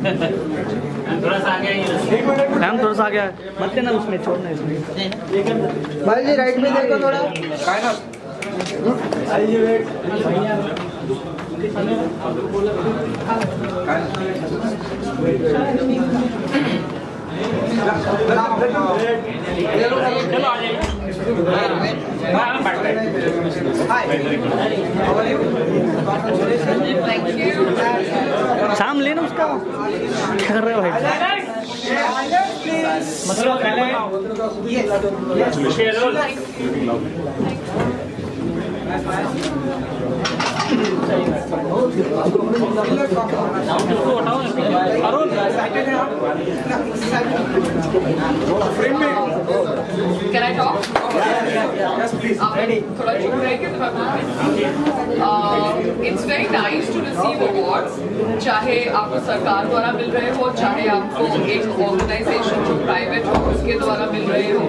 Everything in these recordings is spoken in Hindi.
थोड़ा सा आगे मैम थोड़ा सा आ गया मत लेना उसमें छोड़ना इसमें। भाई जी राइट में देखो थोड़ा। चलो आ जाइए। हाँ, शाम लेना उसका क्या कर रहे हो भाई मतलब Can I talk? Yes, please. Ready. थोड़ा चुप अवार्ड्स. चाहे आपको सरकार द्वारा मिल रहे हो चाहे आपको एक ऑर्गेनाइजेशन जो प्राइवेट हो उसके द्वारा मिल रहे हो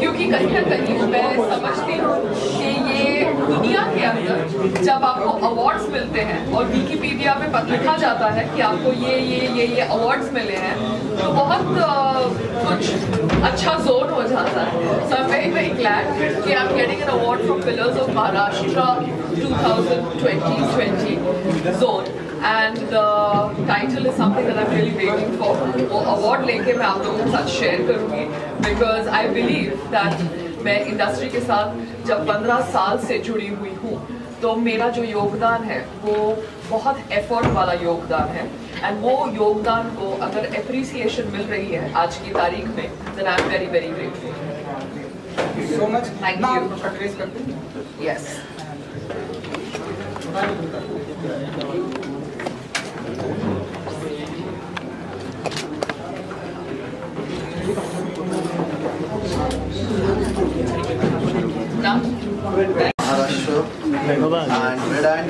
क्योंकि कहीं ना कहीं मैं समझती हूँ कि दुनिया के अंदर जब आपको अवार्ड्स मिलते हैं और विकीपीडिया पत- लिखा जाता है कि आपको ये ये ये ये अवार्ड्स मिले हैं तो बहुत कुछ अच्छा जोन हो जाता है so I very very glad कि I am getting an award from pillars of Maharashtra 2020-20 zone and the title is something that I'm really waiting for. वो अवार्ड लेके मैं आप लोगों के साथ शेयर करूँगी बिकॉज़ आई बिलीव दैट मैं इंडस्ट्री के साथ जब 15 साल से जुड़ी हुई हूँ तो मेरा जो योगदान है वो बहुत एफर्ट वाला योगदान है। एंड वो योगदान को अगर अप्रिसिएशन मिल रही है आज की तारीख में then I am very very grateful so much Thank ना you. आप एड्रेस करते हैं yes Done? Maharashtra and Red Ants for giving me this चाय पी रहा award. था It has been 26 years I have been in the teaching field.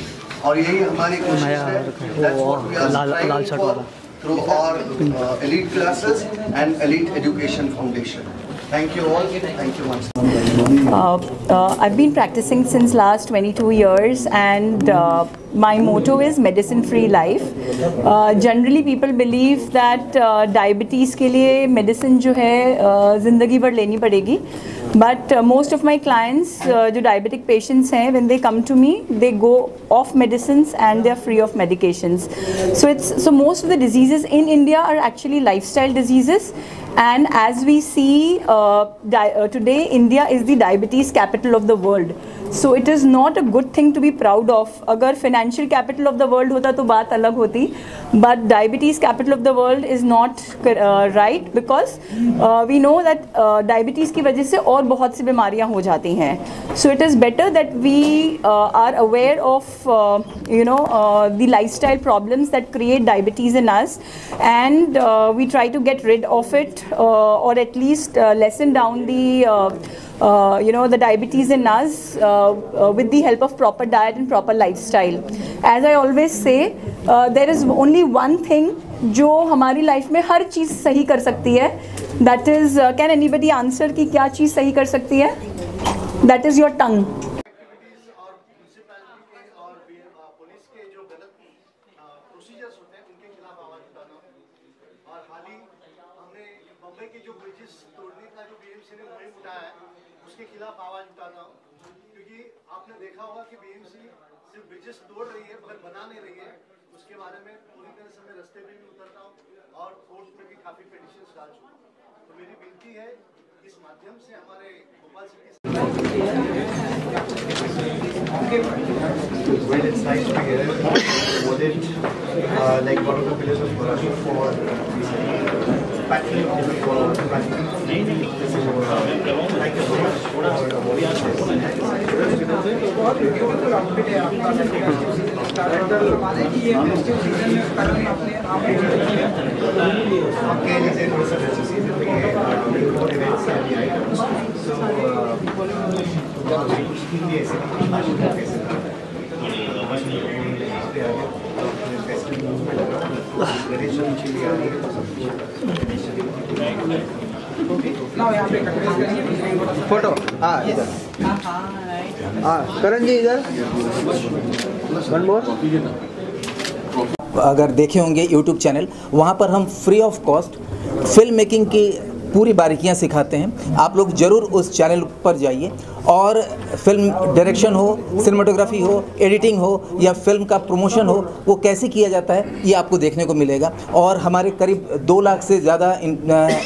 और यही हमारी कोशिश है लाल- लाल शर्ट वाला। through our uh, elite classes and elite education foundation. Thank you all. Thank you once. Uh, uh, I've been practicing since last 22 years and uh, my motto is medicine free life. Uh, generally people believe that uh, diabetes के लिए medicine जो है uh, ज़िंदगी भर लेनी पड़ेगी but uh, most of my clients uh, जो diabetic patients हैं when they come to me they go off medicines and they are free of medications. So it's so most of the diseases in India are actually lifestyle diseases. And as we see uh, uh, today india is the diabetes capital of the world so it is not a good thing to be proud of agar financial capital of the world hota to baat alag hoti but diabetes capital of the world is not uh, right because uh, we know that uh, diabetes की वजह से और बहुत सी बीमारियाँ हो जाती हैं so it is better that we uh, are aware of uh, you know uh, the lifestyle problems that create diabetes in us and uh, we try to get rid of it uh, or at least uh, you know the diabetes in us uh, uh, with the help of proper diet and proper lifestyle. As i always say uh, there is only one thing जो हमारी लाइफ में हर चीज़ सही कर सकती है. That is can anybody answer कि क्या चीज़ सही कर सकती है? दैट इज़ योर टंग उठाया है उसके खिलाफ आवाज़ उठाता हूँ। क्योंकि आपने देखा होगा कि बीएमसी सिर्फ़ ब्रिजेस तोड़ रही है मगर बना नहीं रही है। उसके बारे में पूरी तरह से मैं रस्ते में भी उतरता हूँ और कोर्ट में भी काफ़ी पिटिशन डाल चुका हूँ। तो मेरी विनती है इस माध्यम से हमारे Bhopal city Well, it's nice to hear. Was it uh, like one of the pillars of Maharashtra for battling packing of the following packing. Like a बहुत ब्यूटीफुल आउटफिट है आपका माने कि ये फेस्टिव सीज़न में करन अपने आप ओके जैसे वो सब चीज़ें सो जब इसके लिए ऐसे फ़ोटो करण जी इधर। वन मोर अगर देखे होंगे यूट्यूब चैनल वहाँ पर हम free of cost film making की पूरी बारीकियाँ सिखाते हैं। आप लोग ज़रूर उस चैनल पर जाइए। और फ़िल्म डायरेक्शन हो, सिनेमाटोग्राफी हो, एडिटिंग हो या फ़िल्म का प्रमोशन हो, वो कैसे किया जाता है, ये आपको देखने को मिलेगा। और हमारे करीब दो लाख से ज़्यादा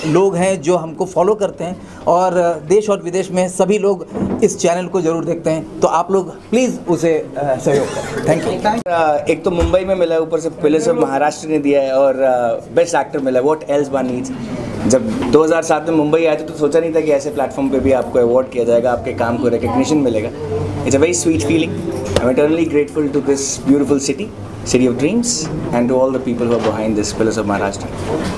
लोग हैं जो हमको फॉलो करते हैं और देश और विदेश में सभी लोग इस चैनल को ज़रूर देखते हैं। तो आप लोग प्लीज़ उसे सहयोग करें। थैंक यू एक तो मुंबई में मिला है, ऊपर से पहले से महाराष्ट्र ने दिया है और बेस्ट एक्टर मिला है। व्हाट एल्स वन नीड्स जब 2007 में मुंबई आए थे तो सोचा नहीं था कि ऐसे प्लेटफॉर्म पे भी आपको अवार्ड किया जाएगा, आपके काम को रिकग्निशन मिलेगा। It's a very sweet feeling I am eternally grateful to this beautiful city city of dreams and to all the people who behind this place of Maharashtra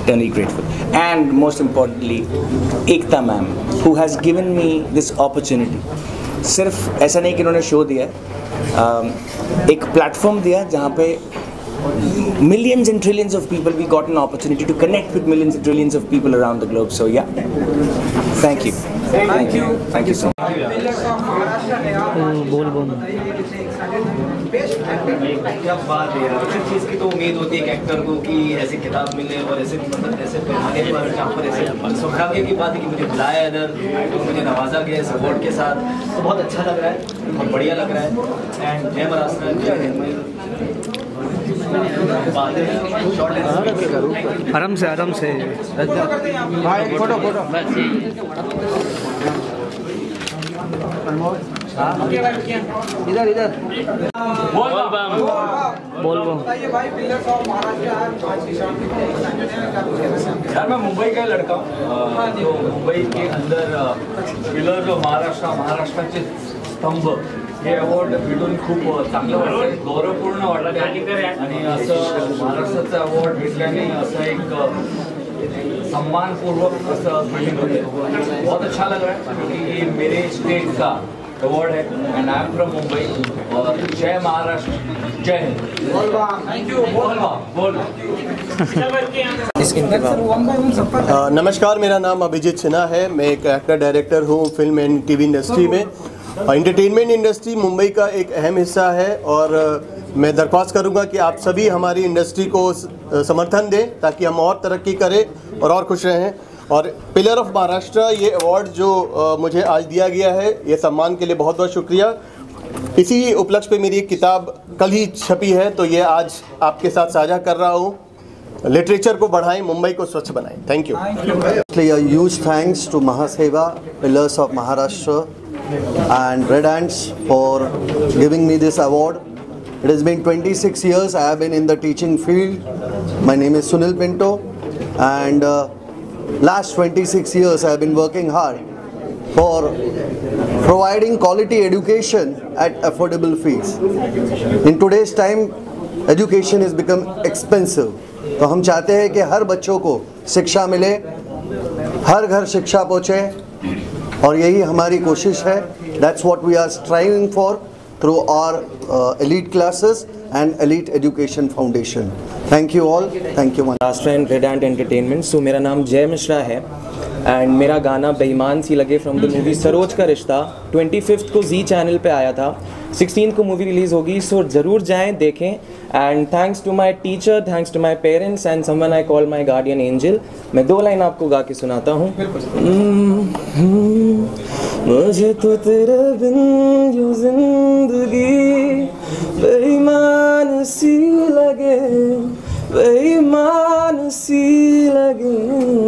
eternally grateful and most importantly Ekta ma'am who has given me this opportunity सिर्फ़ ऐसा नहीं कि उन्होंने शो दिया um, एक प्लेटफॉर्म दिया जहाँ पे millions and trillions of people, we got an opportunity to connect with millions and trillions of people around the globe, so yeah. Thank you. Thank you. Thank you so much. Pillars of Maharashtra है आप बोल बोल बताइए कितने एक्साइटेड हैं बेस्ट एक्टर क्या बात है यार इसी चीज़ की तो उम्मीद होती है एक एक्टर को कि ऐसी किताब मिले और ऐसे मतलब ऐसे पैमाने पर जहाँ पर ऐसे सौभाग्य की बात है कि मुझे बुलाया इधर तो मुझे नवाजा गया इस अवार्ड के साथ तो बहुत अच्छा लग रहा है बहुत बढ़िया लग रहा है एंड जय महाराष्ट्र जय हिंद बात है शॉर्ट एंड आराम से आराम से। एक फ़ोटो फ़ोटो। इधर इधर। बोल बम बोल भाई ऑफ़ महाराष्ट्र है आज की एक्साइटेड हैं हैं यार मैं मुंबई का लड़का हूँ। तो मुंबई के अंदर पिलर महाराष्ट्र महाराष्ट्र के स्तंभ। हे अवॉर्ड भेटून खूप चांगलं वाटतं गौरवपूर्ण वाटलं. आणि असं महाराष्ट्राचं अवॉर्ड भेटल्याने असं एक सम्मानपूर्वक असं फीलिंग होते बहुत अच्छा लग रहा है क्योंकि ये मेरे स्टेट का अवॉर्ड है. And I am from Mumbai और जय महाराष्ट्र. जय हिंद. थैंक यू बोल बोल. अ, नमस्कार मेरा नाम अभिजीत सिन्हा है। मैं एक एक्टर डायरेक्टर हूँ फ़िल्म एंड टीवी इंडस्ट्री में। इंटरटेनमेंट इंडस्ट्री मुंबई का एक अहम हिस्सा है और मैं दरख्वास्त करूँगा कि आप सभी हमारी इंडस्ट्री को समर्थन दें ताकि हम और तरक्की करें और और खुश रहें। और पिलर ऑफ़ महाराष्ट्र ये अवार्ड जो मुझे आज दिया गया है ये सम्मान के लिए बहुत बहुत शुक्रिया। इसी उपलक्ष्य पे मेरी एक किताब कल ही छपी है तो ये आज आपके साथ साझा कर रहा हूँ। लिटरेचर को बढ़ाएँ मुंबई को स्वच्छ बनाएँ। Thank you Firstly, thanks to Mahaseva pillars of Maharashtra, and Red Ants for giving me this award. It has been 26 years I have been in the teaching field. My name is Sunil Pinto, and uh, last 26 years I have been working hard for providing quality education at affordable fees. In today's time, education has become expensive. तो हम चाहते हैं कि हर बच्चों को शिक्षा मिले हर घर शिक्षा पहुँचे और यही हमारी कोशिश है। That's what we are striving for through our elite classes and elite education foundation thank you all thank you Maharashtra and red and entertainment so मेरा नाम जय मिश्रा है एंड मेरा गाना बेईमान सी लगे फ्रॉम द मूवी सरोज का रिश्ता ट्वेंटी को जी चैनल पे आया था। सिक्सटीन को मूवी रिलीज़ होगी सो ज़रूर जाएँ, देखें। And thanks to my teacher thanks to my parents and someone I call my guardian angel मैं दो लाइन आपको गा के सुनाता हूँ। मुझे तो तेरे बिन यूँ ज़िंदगी बेईमान सी लगे, बेईमान सी लगे।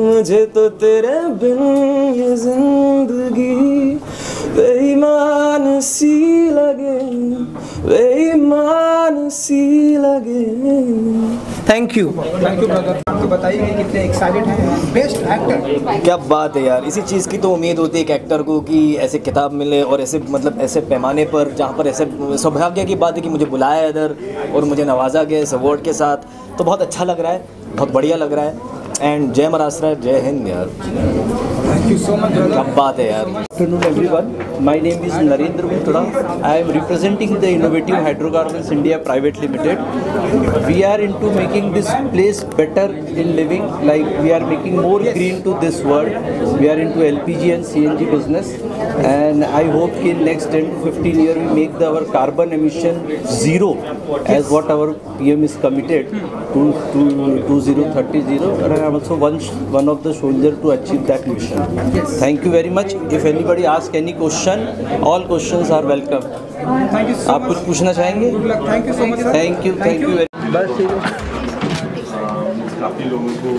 मुझे तो तेरे बिन ये ज़िंदगी बेईमान सी लगे बेईमान सी लगे। Thank you thank you brother आपको बताइए कितने एक्साइटेड हैं? बेस्ट एक्टर क्या बात है यार। इसी चीज़ की तो उम्मीद होती है एक एक्टर को कि ऐसे किताब मिले और ऐसे मतलब ऐसे पैमाने पर जहाँ पर ऐसे सौभाग्य की बात है कि मुझे बुलाया इधर और मुझे नवाजा गया इस अवार्ड के साथ। तो बहुत अच्छा लग रहा है बहुत बढ़िया लग रहा है। एंड जय महाराष्ट्र जय हिंद यार। Thank you so much, brother. Good afternoon, everyone. My name is Narendra Mitra. I am representing the Innovative Hydrocarbons India Private Limited. We are into making this place better in living, like we are making more green to this world. We are into LPG and CNG business, and I hope in next 10 to 15 years we make the, our carbon emission zero, as what our PM is committed hmm. to, to, to 2030 zero. And I am also one, one of the soldiers to achieve that mission. Thank you very much if anybody ask any question all question are welcome आप कुछ पूछना चाहेंगे? थैंक यू थैंक यू लोगों को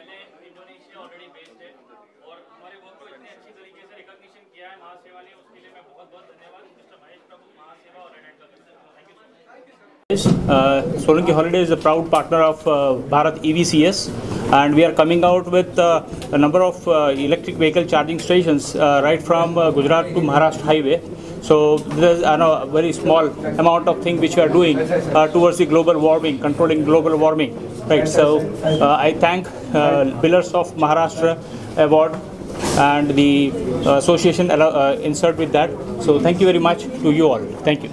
भी Uh, Solanki Holiday is a proud partner of uh, Bharat EVCS, and we are coming out with uh, a number of uh, electric vehicle charging stations uh, right from uh, Gujarat to Maharashtra highway. So this is a very small amount of thing which we are doing uh, towards the global warming, controlling global warming. Right. So uh, I thank uh, Pillars of Maharashtra Award and the uh, association uh, insert with that. So thank you very much to you all. Thank you.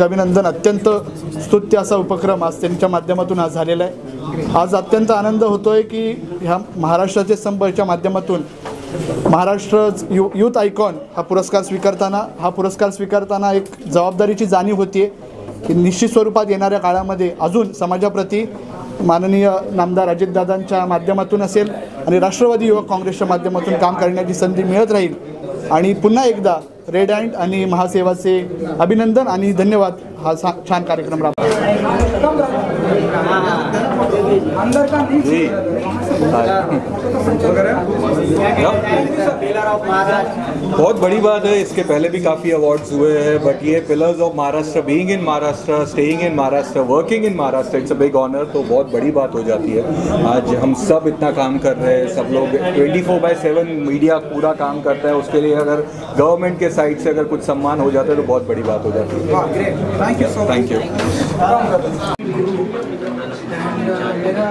अभिनंदन अत्यंत स्तुत्य असा उपक्रम आज त्यांच्या माध्यमातून आज झालेला आहे आज अत्यंत आनंद होतो आहे की ह्या महाराष्ट्राचे संपर्कच्या माध्यमातून महाराष्ट्र यू यूथ आयकॉन हा पुरस्कार स्वीकारताना हा पुरस्कार स्वीकारताना एक जबाबदारीची जाणीव होती की निश्चित स्वरूपात येणाऱ्या काळामध्ये अजून समाजाप्रती माननीय नामदार अजितदादांच्या माध्यमातून असेल आणि राष्ट्रवादी युवक काँग्रेसच्या माध्यमातून काम करण्याची संधी मिळत राहील. आणि पुन्हा एकदा रेड हँड आणि महासेवाचे अभिनंदन आणि धन्यवाद हा सा छान कार्यक्रम राबवा. अंदर का नहीं बहुत बड़ी बात है इसके पहले भी काफ़ी अवार्ड्स हुए हैं बट ये pillars of Maharashtra being in Maharashtra staying in Maharashtra working in Maharashtra it's a big honour तो बहुत बड़ी बात हो जाती है। आज हम सब इतना काम कर रहे हैं सब लोग 24 फोर बाई सेवन मीडिया पूरा काम करता है उसके लिए अगर गवर्नमेंट के साइड से अगर कुछ सम्मान हो जाता है तो बहुत बड़ी बात हो जाती है। Thank you thank you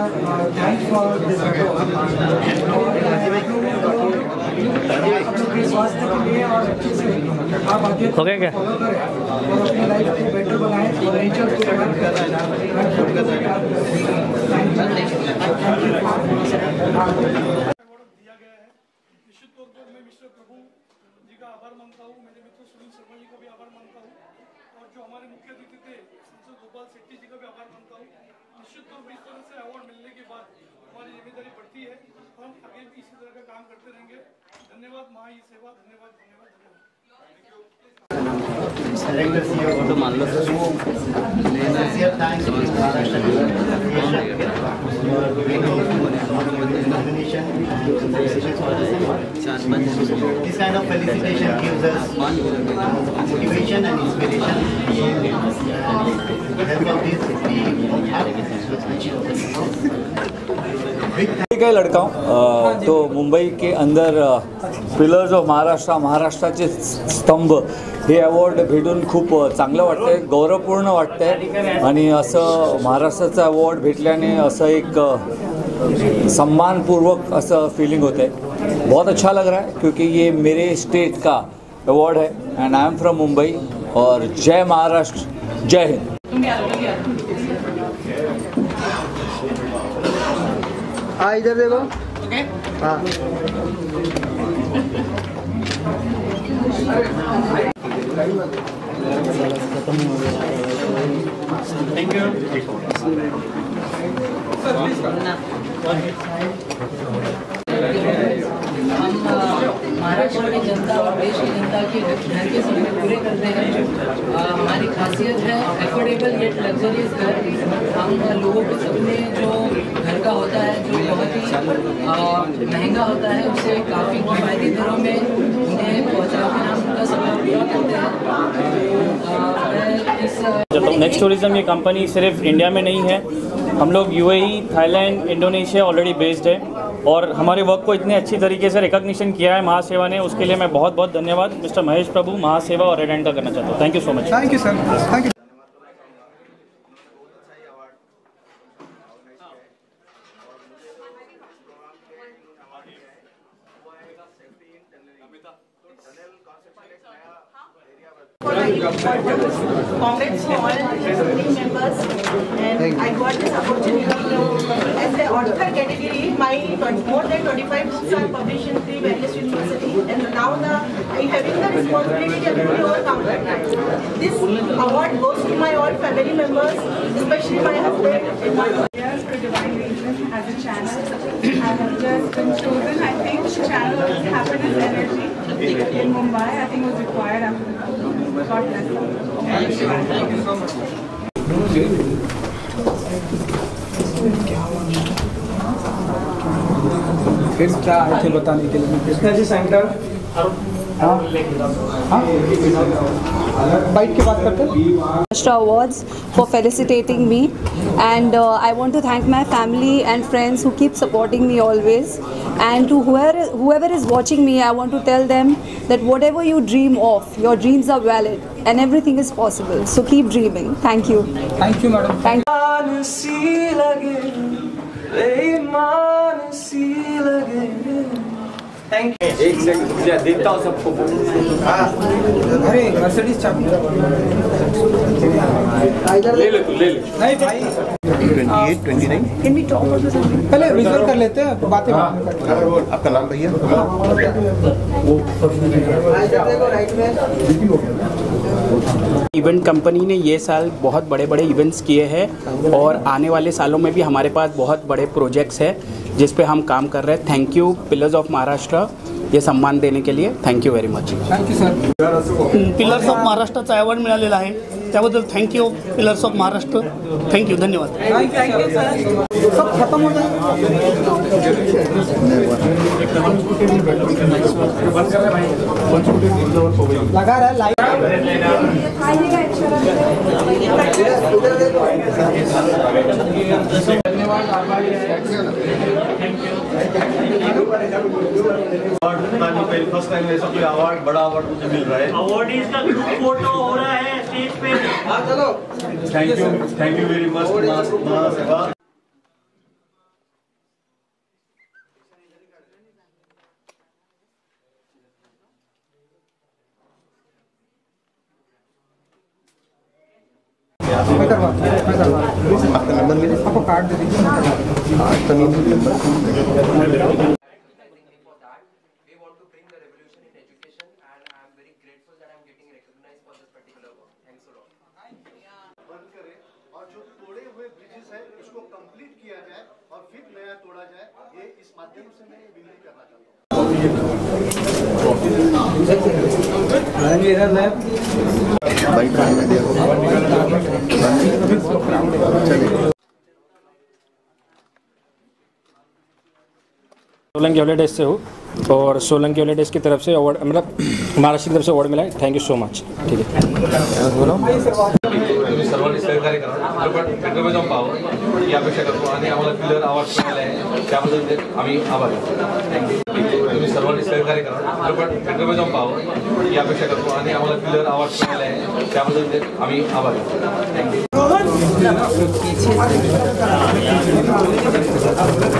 thanks for this स्वास्थ्य के लिए और अच्छे से आप आगे और अपनी लाइफ को बेटर बनाएँ और नेचर को और जो हमारे मुख्य अतिथि थे गोपाल शेट्टी जी का भी आभार मानता हूँ निश्चित तौर पर से अवार्ड मिलने के बाद हमारी ज़िम्मेदारी बढ़ती है। हम आगे भी इसी तरह का काम करते रहेंगे। धन्यवाद माँ ये सेवा धन्यवाद धन्यवाद Director This kind of felicitation gives us motivation and inspiration to काही लढका तो मुंबई के अंदर पिलर्स ऑफ महाराष्ट्र महाराष्ट्राचे स्तंभ हे अवॉर्ड भेटून खूप चांगलं वाटतंय गौरवपूर्ण वाटतंय. आणि असं महाराष्ट्राचा अवॉर्ड भेटल्याने असं एक सम्मानपूर्वक असं फीलिंग होतं है। बहुत अच्छा लग रहा है क्योंकि ये मेरे स्टेट का अवार्ड है। And I am from Mumbai और जय महाराष्ट्र जय हिंद। हाँ इधर देखो। हाँ। Thank हम महाराष्ट्र की जनता और देश की जनता के घर के सपने पूरे करते हैं हमारी खासियत है एफोर्डेबल येट लग्जरियस घर हम लोगों के सपने जो घर का होता है जो बहुत ही महँगा होता है उसे काफ़ी किफ़ायती दरों में उन्हें पहुँचा के हम उनका सपना पूरा करते हैं नेक्स्ट टूरिज़्म ये कंपनी सिर्फ़ इंडिया में नहीं है हम लोग UAE Thailand Indonesia already based है और हमारे वर्क को इतने अच्छी तरीके से रिकॉग्निशन किया है महासेवा ने, उसके लिए मैं बहुत बहुत धन्यवाद। मिस्टर महेश प्रभु, महासेवा और रेड करना चाहता हूँ। Thank you so much thank you sir thank you Congrats to all voting members. And I got this opportunity as an author category. My more than 25 books are published in three various universities, and now the I having the responsibility to be all counter. This award goes to my all family members, especially my husband and my Yes, for Divine Reason as a channel. I have just been chosen. I think channel is Happiness Energy bike हाँ? हाँ? की बात करते awards for felicitating me and I want to thank my family and friends who keep supporting me always And to whoever, whoever is watching me, I want to tell them that whatever you dream of, your dreams are valid and everything is possible. So keep dreaming. Thank you. Thank you, madam. Thank you. Thank you एक सेकंड देखता हूँ सबको अरे मर्सिडीज चाबी ले ले तू ले ले। नहीं भाई। 28 29 Can we talk about this? पहले विजुअल कर लेते हैं बातें हैं। आपका नाम भैया? इवेंट कंपनी ने ये साल बहुत बड़े बड़े इवेंट्स किए हैं और आने वाले सालों में भी हमारे पास बहुत बड़े प्रोजेक्ट्स हैं। जिस पे हम काम कर रहे हैं। Thank you pillars of Maharashtra ये सम्मान देने के लिए thank you very much thank you sir pillars of महाराष्ट्राचा अवॉर्ड मिला मिळालेला आहे. त्याबद्दल thank you pillars of Maharashtra thank you धन्यवाद. फ़र्स्ट टाइम ऐसा कोई अवार्ड बड़ा अवार्ड मुझे मिल रहा है अवॉर्डीज का ग्रुप फ़ोटो हो रहा है स्टेज पे हाँ चलो thank you thank you very much Mahaseva मैं करवा मैं करवा आपका नंबर कार्ड दे दीजिए आपका नंबर बंद करें और जो तोड़े हुए ब्रिजेस हैं उसको कंप्लीट किया जाए और फिर नया तोड़ा जाए ये इस माध्यम से मैं विनती करना चाहता हूँ सोलंकी हॉलीडेज से हूँ और सोलंकी हॉलीडेज की तरफ़ से अवार्ड मतलब महाराष्ट्र की तरफ़ से अवार्ड मिला है। थैंक यू सो मच ठीक है। बोलो। सर्वांनी सहकार्य आभारी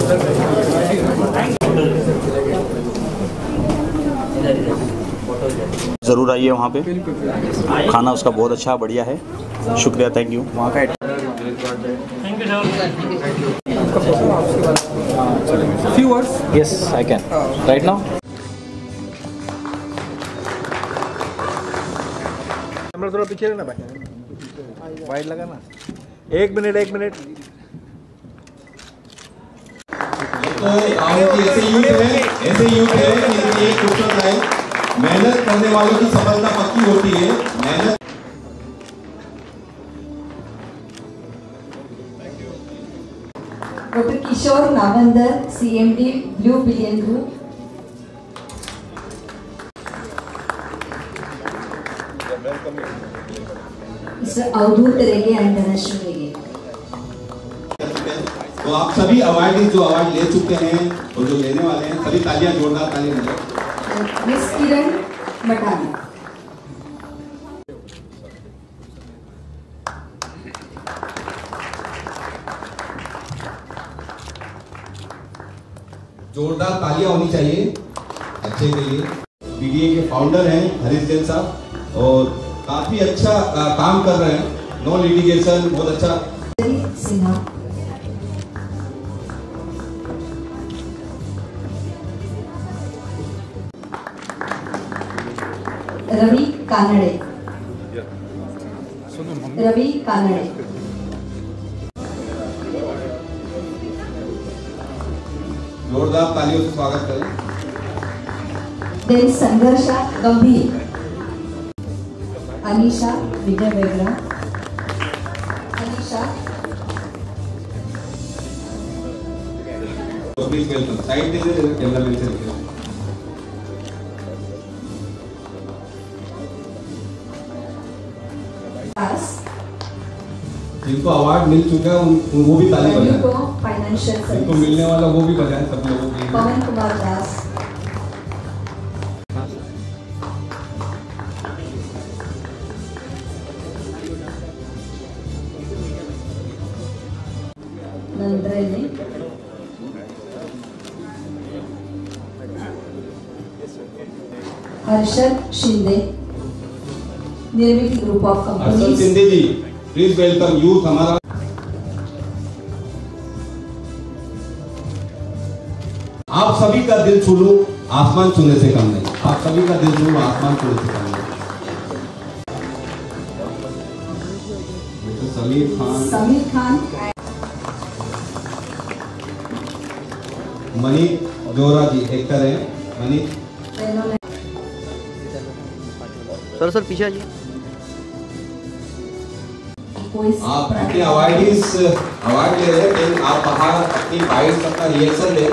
आहोत. ज़रूर आइए वहाँ पे। खाना उसका बहुत अच्छा बढ़िया है। शुक्रिया थैंक यू वहाँ का कैमरा थोड़ा पीछे रहना भाई। वाइड लगा ना। एक मिनट एक मिनट। ऐसे यूथ है ऐसे यूथ है है मेहनत करने वालों की सफलता पक्की होती है मेहनत Billion Group. Welcome. Avdhoot Rege international Rege तो आप सभी अवार्ड जो अवार्ड ले चुके हैं और जो लेने वाले हैं सभी तालियाँ जोरदार तालियाँ मिस किरण मटाना जोरदार तालियाँ होनी चाहिए अच्छे के लिए। बीडीए के फाउंडर हैं हरीश जैन साहब और काफ़ी अच्छा काम कर रहे हैं। नो लिटिगेशन बहुत अच्छा। सिन्हा। रवि कानडे। रवि कानडे। जोरदार तालियों से स्वागत करें। Then Sangharsha Gambhir. Anisha Vijay Vegada Anisha please welcome side जिनको अवार्ड मिल चुका है उन, वो भी ताली बजाएँ। जिनको मिलने वाला वो भी बजाएँ सब लोगों के पवन कुमार दास। हर्षद शिंदे। निर्मित group of Harshad companies Sindhe ji. Please welcome youth हमारा। आप सभी का दिल छू लूँ आसमान छूने से कम नहीं। आप सभी का दिल छू लूँ आसमान छूने से कम नहीं। समीर खान। समीर खान। मनी जोरा जी एक्टर है। मनी सर सर पीछे आइए। आप अपने अवार्डीज अवार्ड ले रहे हैं लेकिन आप बाहर अपनी बाइट अपना रिएक्शन ले।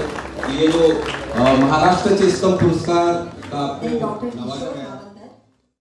ये जो अ, महाराष्ट्र चेस्टम पुरस्कार का